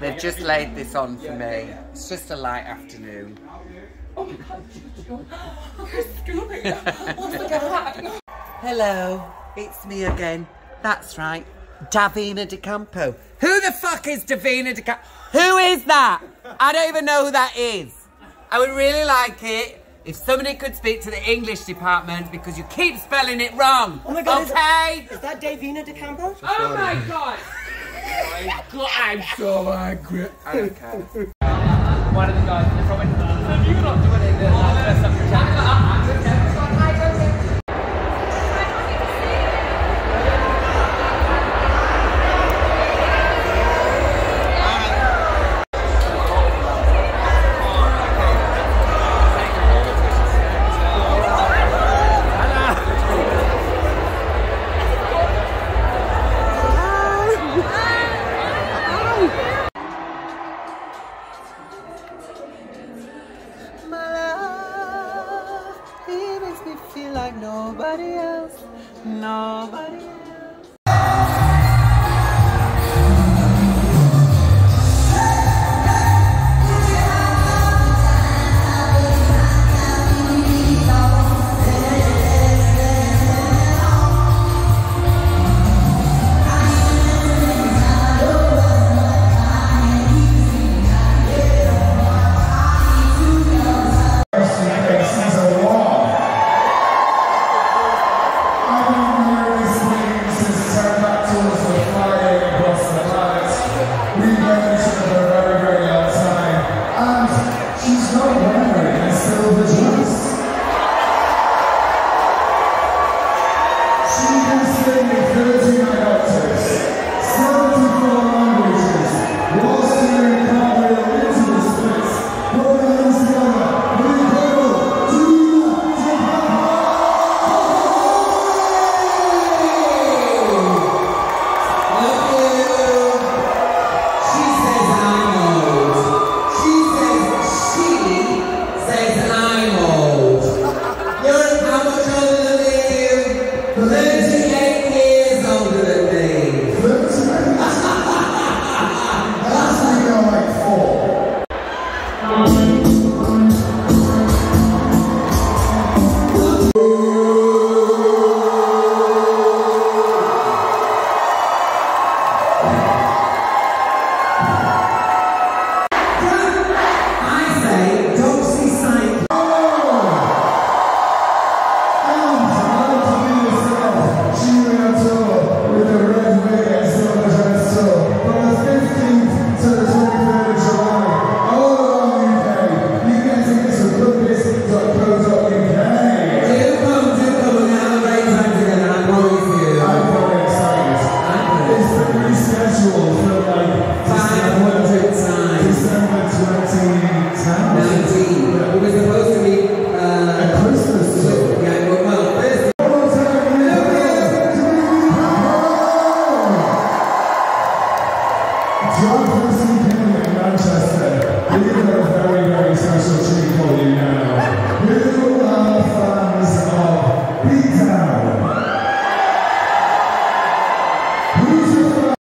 They've just laid this on for me. It's just a light afternoon. Hello, it's me again. That's right, Davina De Campo. Who the fuck is Davina De Campo? Who is that? I don't even know who that is. I would really like it if somebody could speak to the English department because you keep spelling it wrong. Oh my God, is Okay? Is that Davina De Campo? Oh my god! Oh God, I'm so angry. I don't care. one of the guys in the front went, "So you're not doing it, feel like nobody else, nobody else. You're how much me? Plenty John Percy Penny in Manchester.